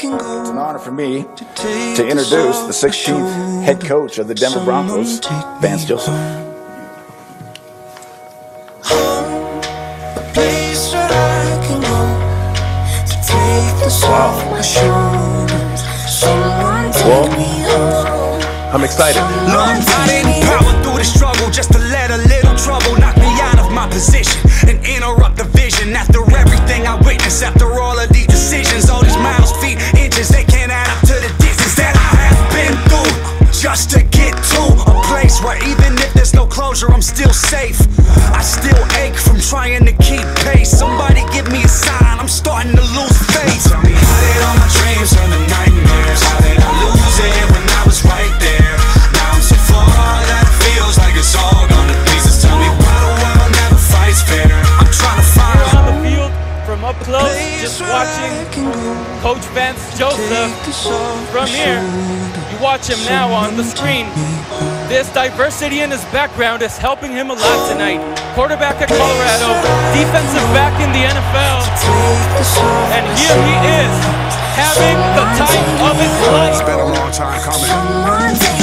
It's an honor for me to introduce the 16th head coach of the Denver Broncos, Vance Joseph. Wow. Well, I'm excited. Long fighting power through the struggle just to let a little trouble knock me out of my position and interrupt the vision after everything I witnessed after all safe. I still ache from trying to keep pace. Somebody give me a sign I'm starting to lose faith. Tell me how did all my dreams turn to nightmares? How did I lose it when I was right there? Now I'm so far that it feels like it's all gone to pieces. Tell me why the world never fights fair. I'm trying to find on the field from up close, just watching Coach Vance Joseph from here. You watch him now on the screen. This diversity in his background is helping him a lot tonight. Quarterback at Colorado, defensive back in the NFL, and here he is having the time of his life. It's been a long time coming.